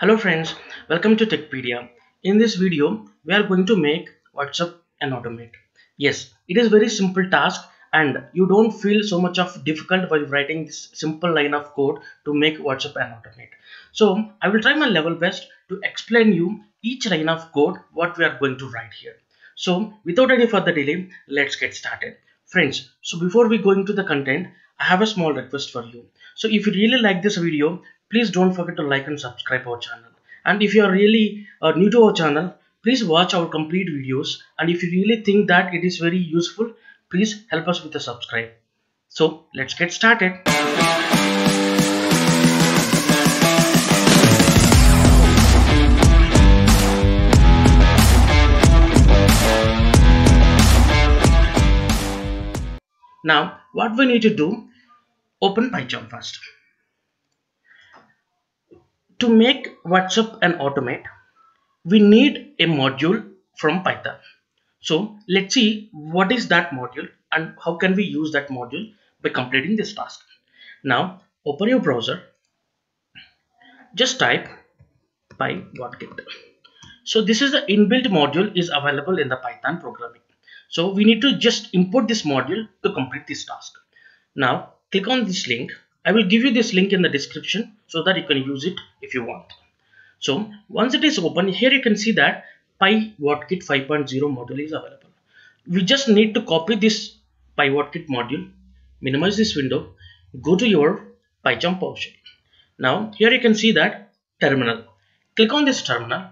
Hello friends, welcome to Techpedia. In this video, we are going to make WhatsApp and automate. Yes, it is very simple task and you don't feel so much of difficult while writing this simple line of code to make WhatsApp and automate. So I will try my level best to explain you each line of code what we are going to write here. So without any further delay, let's get started. Friends, so before we go into the content, I have a small request for you. So if you really like this video, please don't forget to like and subscribe our channel. And if you are really uh, new to our channel, please watch our complete videos. And if you really think that it is very useful, please help us with a subscribe. So let's get started. Now, what we need to do, open PyCharm first. To make WhatsApp and automate, we need a module from Python. So let's see what is that module and how can we use that module by completing this task. Now open your browser, just type pywhatkit. So this is the inbuilt module is available in the Python programming. So we need to just import this module to complete this task. Now click on this link. I will give you this link in the description so that you can use it if you want. So once it is open, here you can see that PyWhatKit 5.0 module is available. We just need to copy this PyWhatKit module, minimize this window, go to your PyCharm PowerShell. Now here you can see that terminal. Click on this terminal.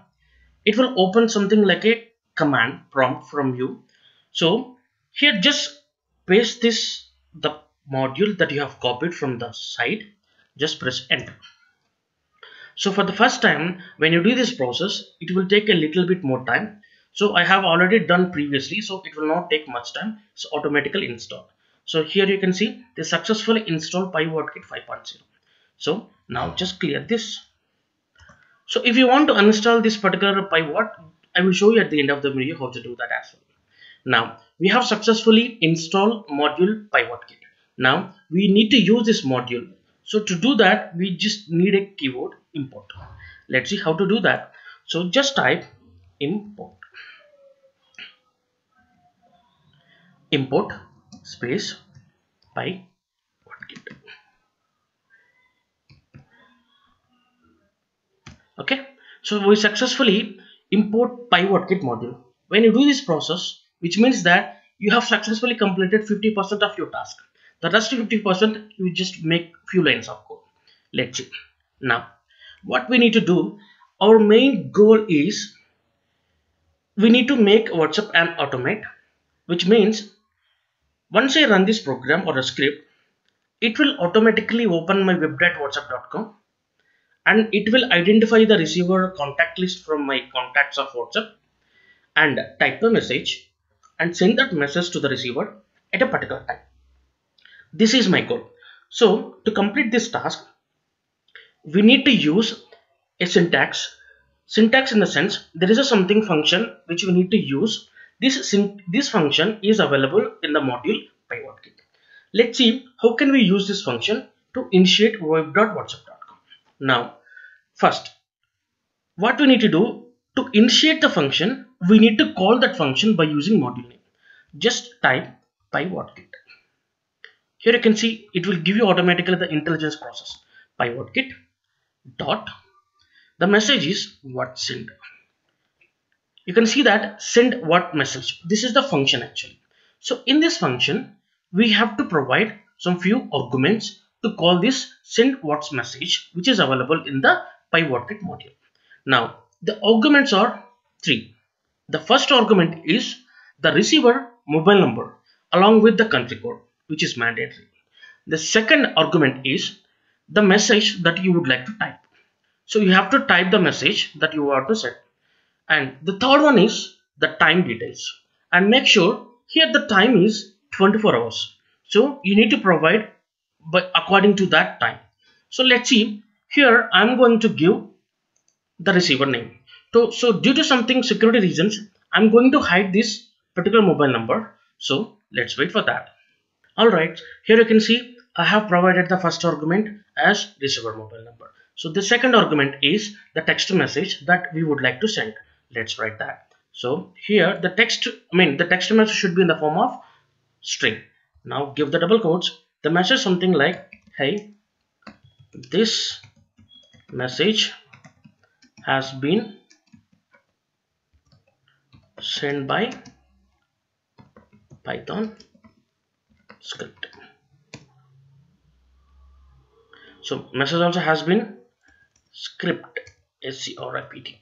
It will open something like a command prompt from you. So here just paste this the module that you have copied from the site. Just press enter. So for the first time, when you do this process, it will take a little bit more time. So I have already done previously, so it will not take much time. It's automatically installed. So here you can see they successfully installed PyWhatKit 5.0. So now just clear this. So if you want to uninstall this particular PyWhat, I will show you at the end of the video how to do that as well. Now we have successfully installed module PyWhatKit. Now we need to use this module. So to do that, we just need a keyword import. Let's see how to do that. So just type import import space py whatkit. Okay, so we successfully import pywhatkit module. When you do this process, which means that you have successfully completed 50% of your task. The rest 50% you just make few lines of code. Let's see. Now what we need to do our main goal is we need to make whatsapp and automate which means once i run this program or a script it will automatically open my web.whatsapp.com and it will identify the receiver contact list from my contacts of whatsapp and type the message and send that message to the receiver at a particular time this is my goal. So to complete this task we need to use a syntax. Syntax in the sense there is a something function which we need to use. This this function is available in the module pywhatkit let's see how can we use this function to initiate web.whatsapp.com now first what we need to do to initiate the function we need to call that function by using module name. Just type pywhatkit here you can see it will give you automatically the intelligence process. Pywhatkit dot. The message is what send. You can see that send what message. This is the function actually. So in this function we have to provide some few arguments to call this send what's message which is available in the pywhatkit module. Now the arguments are three. The first argument is the receiver mobile number along with the country code which is mandatory. The second argument is the message that you would like to type. So you have to type the message that you want to send. And the third one is the time details. And make sure here the time is 24 hours. So you need to provide but according to that time. So let's see. Here i'm going to give the receiver name. So so due to something security reasons i'm going to hide this particular mobile number. So let's wait for that all right. Here you can see i have provided the first argument as receiver mobile number. So the second argument is the text message that we would like to send. Let's write that. So here the text i mean the text message should be in the form of string. Now give the double quotes. The message something like hey this message has been sent by python script. So message also has been script s-c-r-i-p-t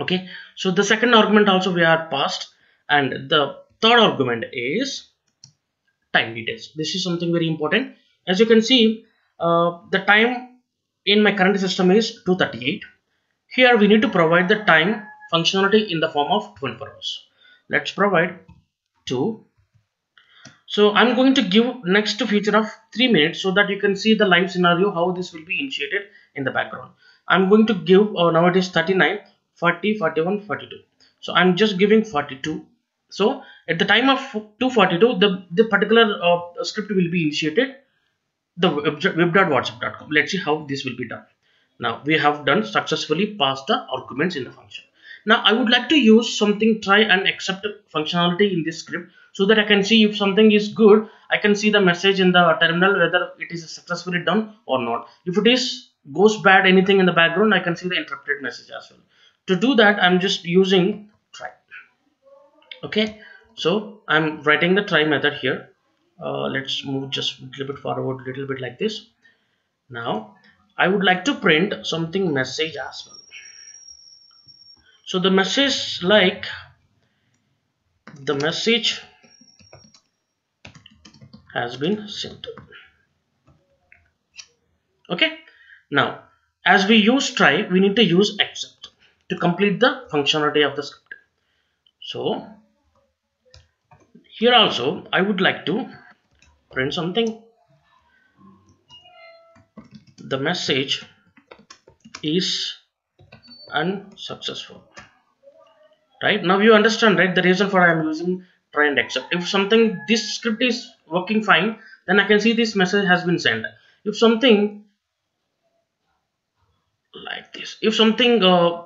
okay? So the second argument also we are passed and the third argument is time details. This is something very important. As you can see uh, the time in my current system is 238 here we need to provide the time functionality in the form of 24 hours let's provide 2 so i'm going to give next feature of 3 minutes so that you can see the live scenario how this will be initiated in the background. I'm going to give uh, now it is 39 40 41 42 so i'm just giving 42 so at the time of 242 the the particular uh, script will be initiated. The web.whatsapp.com let's see how this will be done. Now we have done successfully passed the arguments in the function now i would like to use something try and accept functionality in this script so that i can see if something is good. I can see the message in the terminal whether it is successfully done or not. If it is goes bad anything in the background i can see the interrupted message as well. To do that i'm just using try. Okay? So i'm writing the try method here. Uh, let's move just a little bit forward a little bit like this. Now I would like to print something message as well so the message like the message has been sent. Okay? Now as we use try we need to use accept to complete the functionality of the script. So here also I would like to print something. The message is unsuccessful right? Now you understand right the reason for I am using try and accept. If something this script is working fine then I can see this message has been sent. If something like this if something uh,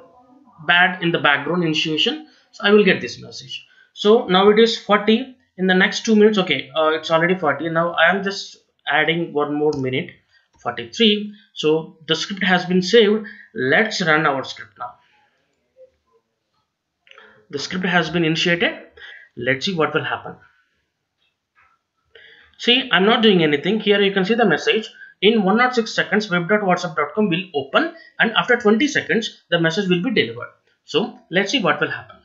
bad in the background initiation so I will get this message. So now it is 40 in the next two minutes okay uh, it's already 40 now I am just adding one more minute 43 so the script has been saved. Let's run our script now the script has been initiated. Let's see what will happen. See I'm not doing anything. Here you can see the message. In 106 seconds web.whatsapp.com will open and after 20 seconds the message will be delivered. So let's see what will happen.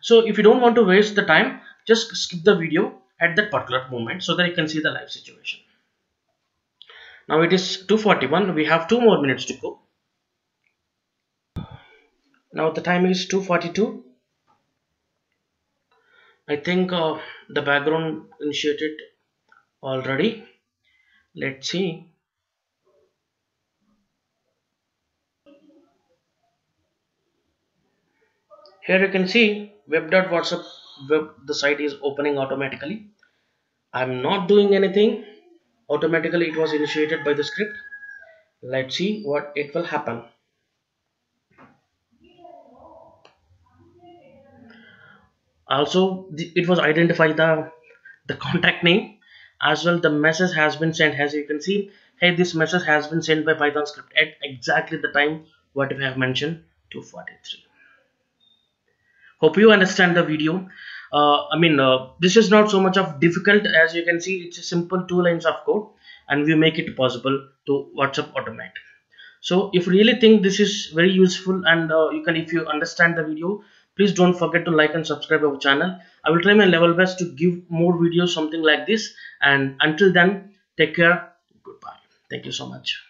So if you don't want to waste the time just skip the video at that particular moment so that you can see the live situation. Now it is 241 we have two more minutes to go now the time is 242 I think uh, the background initiated already. Let's see. Here you can see web.whatsapp web the site is opening automatically. I'm not doing anything. Automatically it was initiated by the script. Let's see what it will happen also it was identified the the contact name as well. The message has been sent. As you can see hey this message has been sent by python script at exactly the time what we have mentioned 243 hope you understand the video. Uh, I mean uh, this is not so much of difficult. As you can see it's a simple two lines of code and we make it possible to WhatsApp automate. So if you really think this is very useful and uh, you can if you understand the video please don't forget to like and subscribe our channel. I will try my level best to give more videos something like this. And until then take care. Goodbye. Thank you so much